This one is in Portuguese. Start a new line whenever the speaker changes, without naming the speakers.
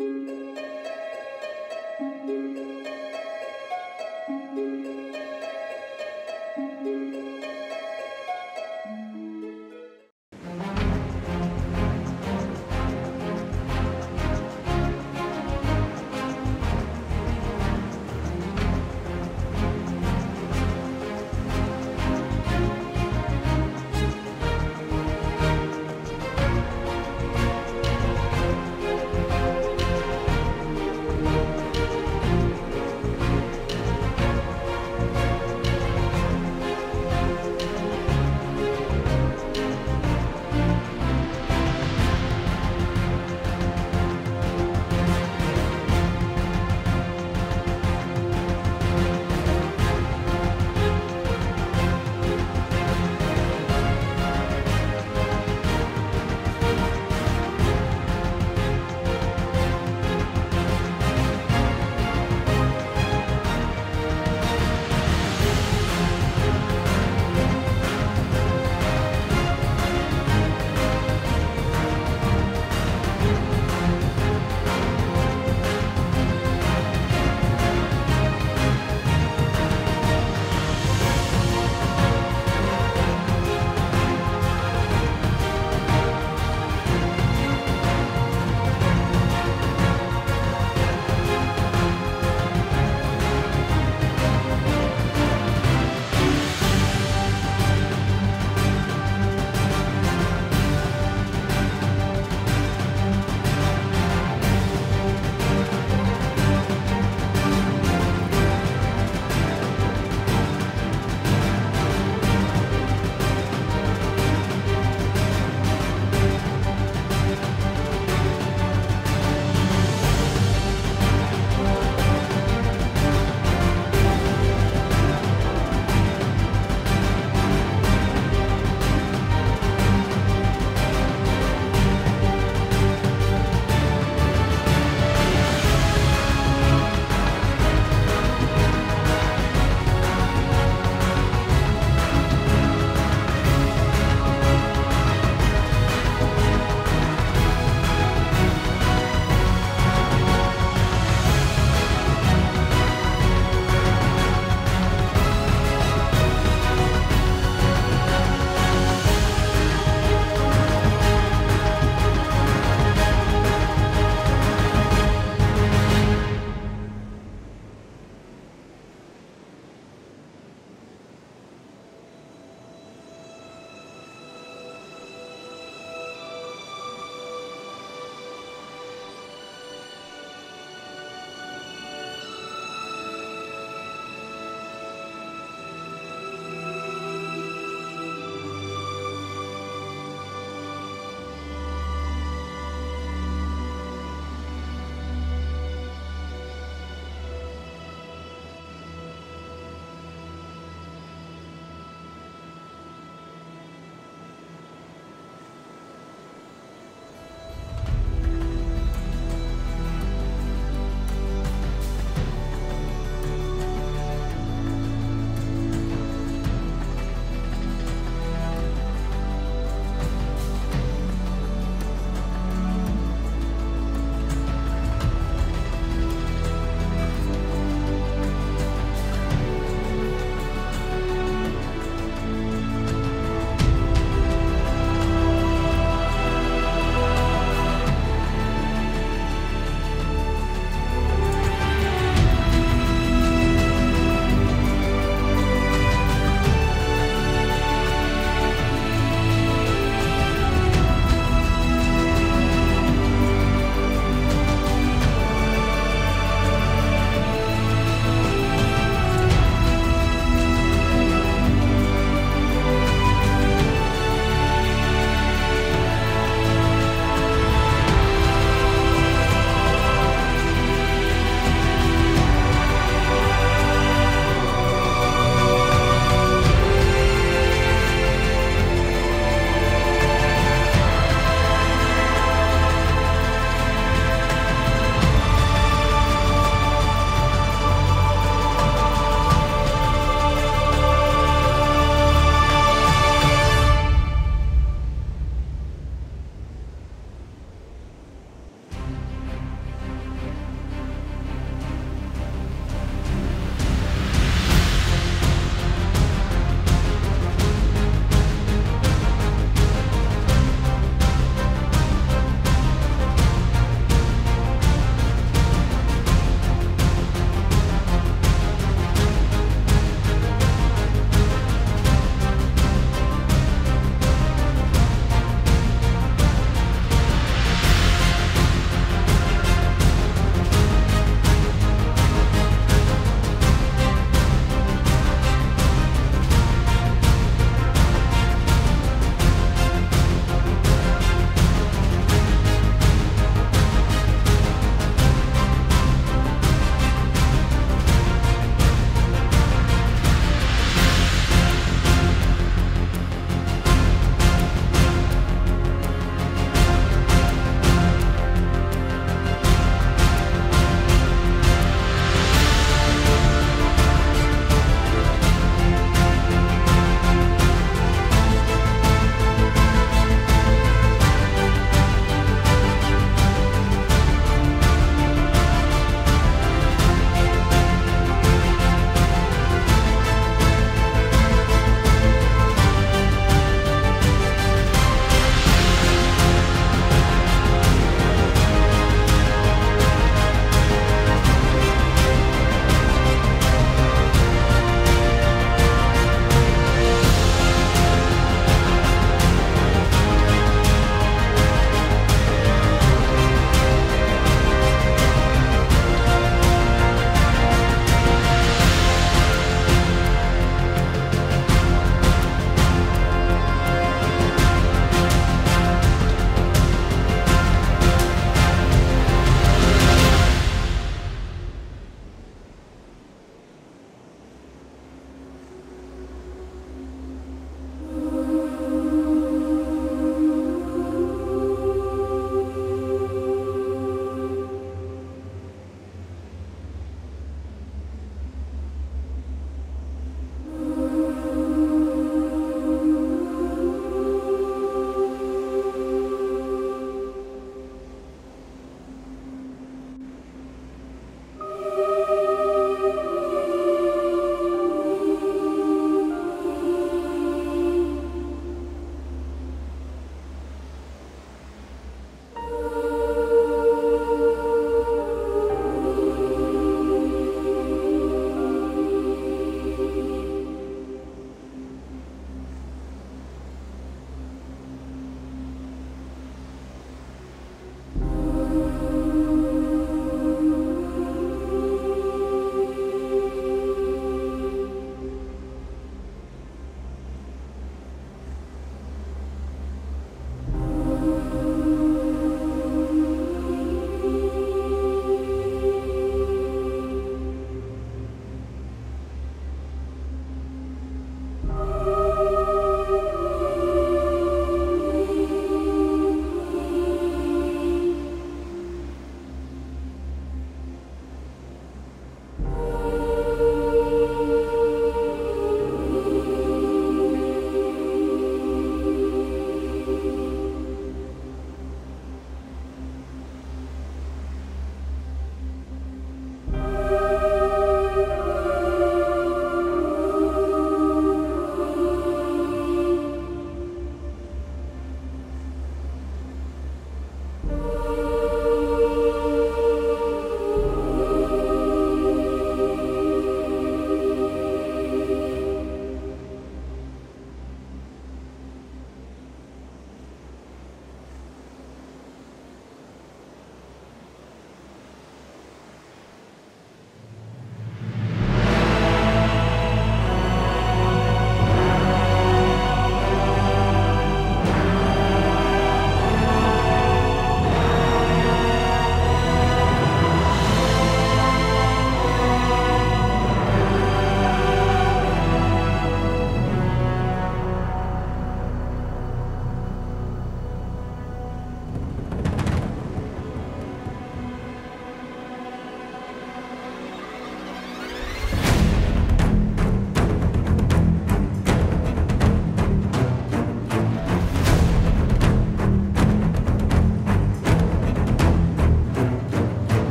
Música